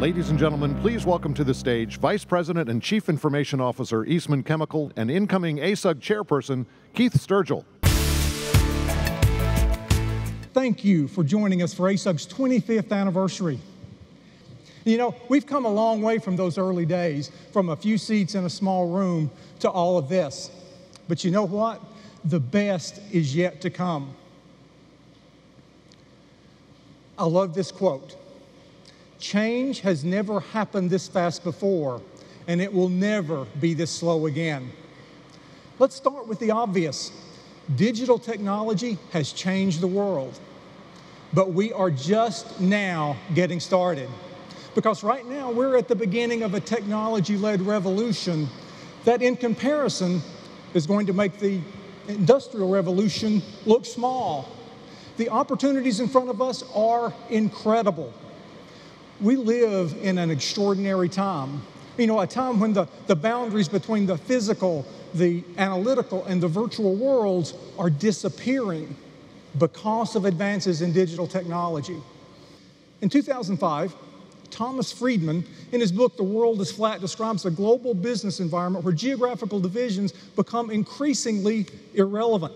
Ladies and gentlemen, please welcome to the stage Vice President and Chief Information Officer, Eastman Chemical, and incoming ASUG Chairperson, Keith Sturgill. Thank you for joining us for ASUG's 25th anniversary. You know, we've come a long way from those early days, from a few seats in a small room to all of this. But you know what? The best is yet to come. I love this quote Change has never happened this fast before, and it will never be this slow again. Let's start with the obvious. Digital technology has changed the world, but we are just now getting started. Because right now we're at the beginning of a technology led revolution that, in comparison, is going to make the industrial revolution look small. The opportunities in front of us are incredible we live in an extraordinary time. You know, a time when the, the boundaries between the physical, the analytical, and the virtual worlds are disappearing because of advances in digital technology. In 2005, Thomas Friedman, in his book The World is Flat, describes a global business environment where geographical divisions become increasingly irrelevant.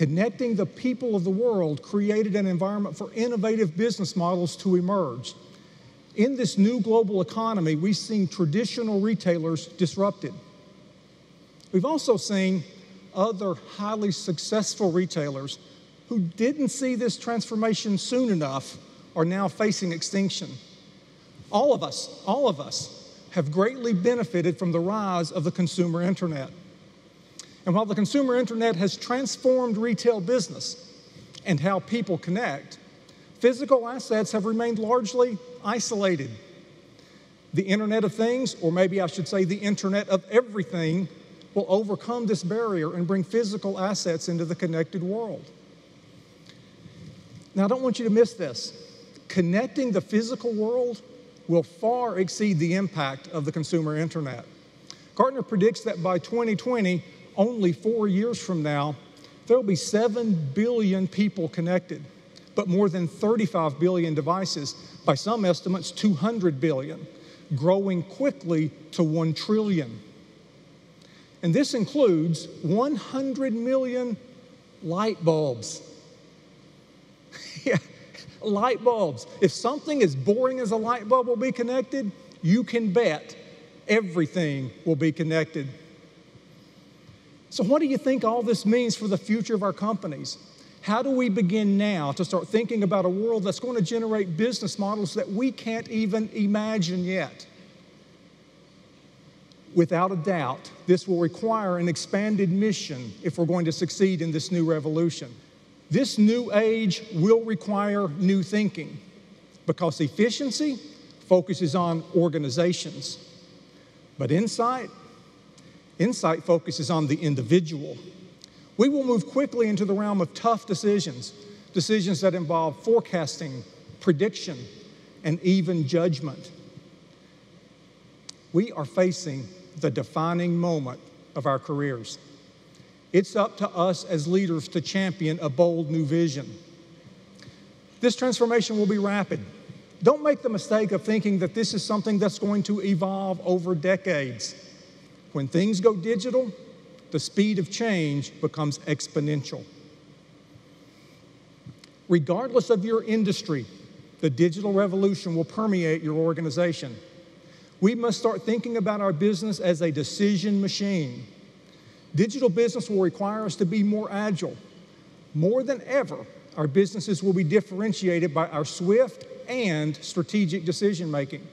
Connecting the people of the world created an environment for innovative business models to emerge. In this new global economy, we've seen traditional retailers disrupted. We've also seen other highly successful retailers who didn't see this transformation soon enough are now facing extinction. All of us, all of us, have greatly benefited from the rise of the consumer internet. And while the consumer internet has transformed retail business and how people connect, physical assets have remained largely isolated. The Internet of Things, or maybe I should say the Internet of Everything, will overcome this barrier and bring physical assets into the connected world. Now, I don't want you to miss this. Connecting the physical world will far exceed the impact of the consumer internet. Gartner predicts that by 2020, only four years from now, there'll be 7 billion people connected, but more than 35 billion devices, by some estimates, 200 billion, growing quickly to 1 trillion. And this includes 100 million light bulbs. yeah, light bulbs. If something as boring as a light bulb will be connected, you can bet everything will be connected. So, what do you think all this means for the future of our companies? How do we begin now to start thinking about a world that's going to generate business models that we can't even imagine yet? Without a doubt, this will require an expanded mission if we're going to succeed in this new revolution. This new age will require new thinking because efficiency focuses on organizations, but insight Insight focuses on the individual. We will move quickly into the realm of tough decisions, decisions that involve forecasting, prediction, and even judgment. We are facing the defining moment of our careers. It's up to us as leaders to champion a bold new vision. This transformation will be rapid. Don't make the mistake of thinking that this is something that's going to evolve over decades. When things go digital, the speed of change becomes exponential. Regardless of your industry, the digital revolution will permeate your organization. We must start thinking about our business as a decision machine. Digital business will require us to be more agile. More than ever, our businesses will be differentiated by our swift and strategic decision making.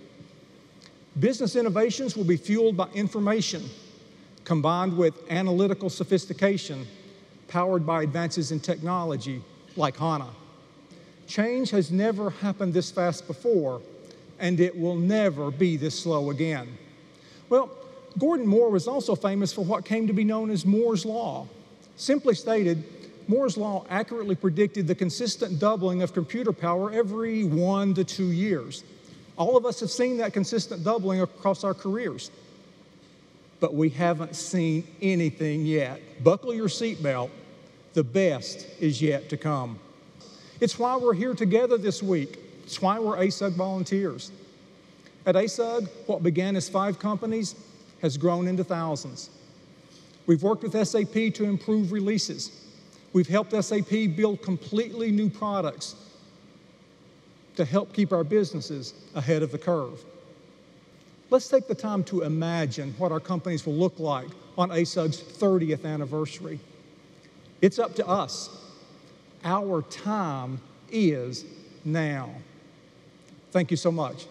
Business innovations will be fueled by information combined with analytical sophistication powered by advances in technology like HANA. Change has never happened this fast before, and it will never be this slow again. Well, Gordon Moore was also famous for what came to be known as Moore's Law. Simply stated, Moore's Law accurately predicted the consistent doubling of computer power every one to two years. All of us have seen that consistent doubling across our careers, but we haven't seen anything yet. Buckle your seatbelt, the best is yet to come. It's why we're here together this week. It's why we're ASUG volunteers. At ASUG, what began as five companies has grown into thousands. We've worked with SAP to improve releases. We've helped SAP build completely new products to help keep our businesses ahead of the curve. Let's take the time to imagine what our companies will look like on ASUG's 30th anniversary. It's up to us. Our time is now. Thank you so much.